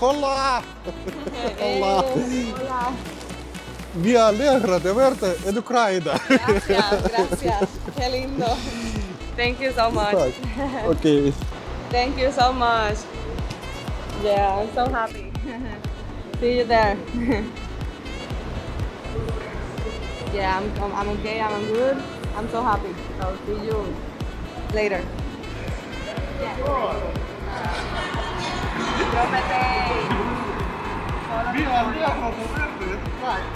Hola! Hola! Hola. Mi alegra de verte en Ucraina. Gracias, gracias. Qué lindo. Thank you so much. Okay. Thank you so much. Yeah, I'm so happy. See you there. yeah, I'm, I'm, I'm okay. I'm good. I'm so happy. I'll see you later. Yeah. Promete. Mi alegra de verte.